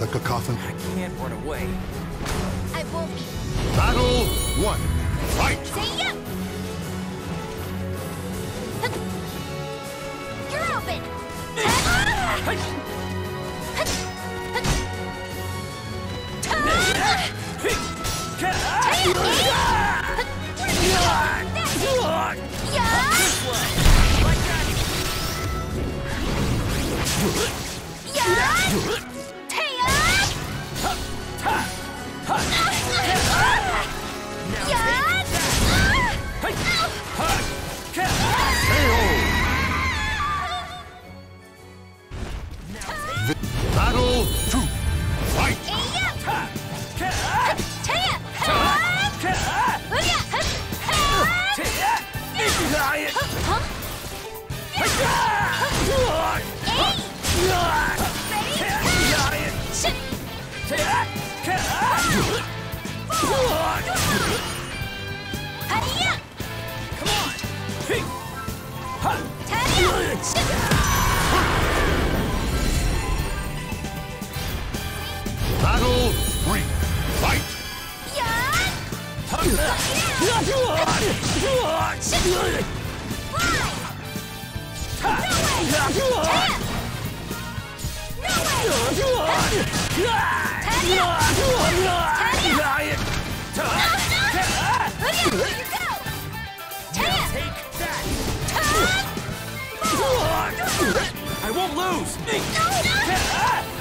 Like a coffin. I can't run away. I won't be. Battle one. Fight! Say! You're open! Yeah! Two。I won't lose! No, no.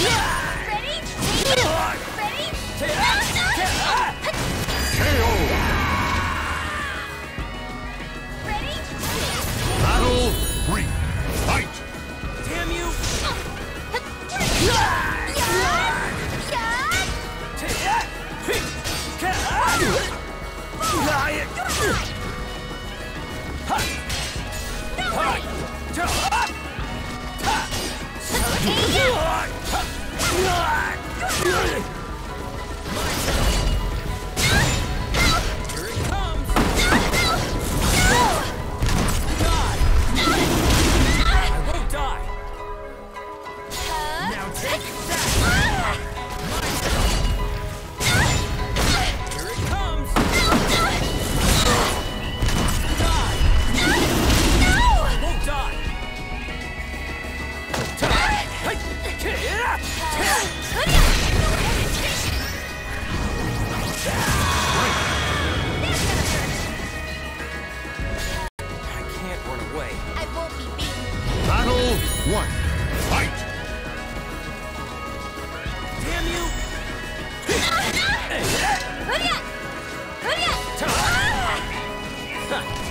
Yeah! Fly it! Shit!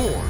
four.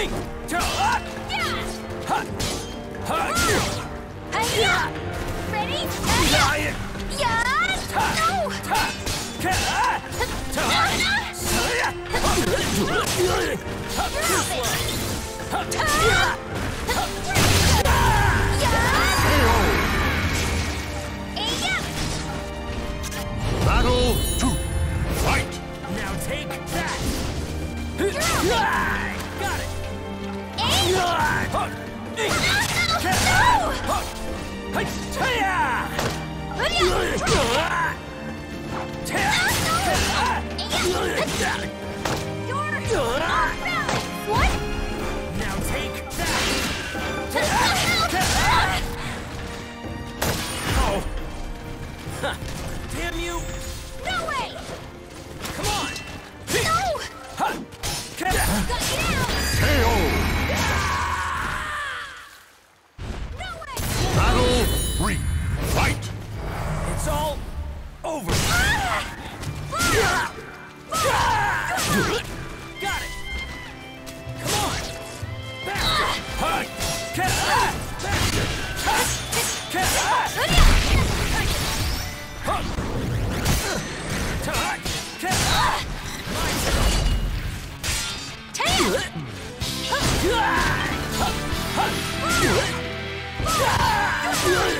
Running! Ready? Yeah! No! Drop it! 二一 Yeah.